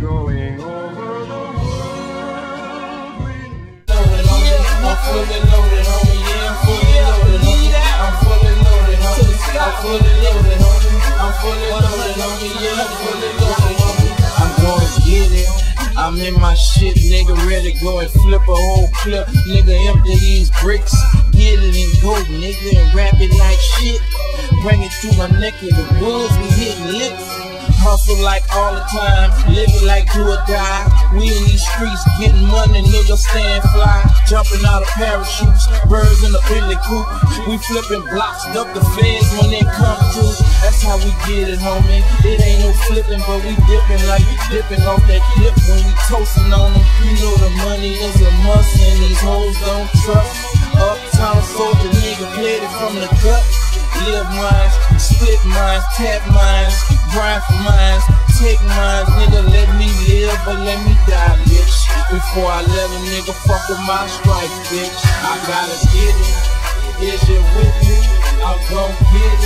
going over the world. Loaded, loaded, I'm fully loaded, homie. I'm fully loaded, homie. I'm fully loaded, homie. I'm fully loaded, homie. I'm fully loaded, I'm fully loaded. I'm. I'm in my shit, nigga, ready to go and flip a whole clip. Nigga, empty these bricks, get it and go, nigga, and rap it like shit. Bring it to my neck in the woods, we hitting licks. Hustle like all the time, living like do or die. We in these streets getting money, niggas stand fly. Jumping out of parachutes, birds in the Bentley coupe. We flipping blocks, up the feds when they come through. That's how we get it, homie. It ain't no flipping, but we dipping like we dipping off that clip when we toasting on them. You know the money is a must, and these hoes don't trust. Live mines, split mines, tap mines, grind for mines, take mines, nigga, let me live or let me die, bitch. Before I let a nigga fuck with my strike, bitch. I gotta get it. Is you with me? I'm gon' get it. It.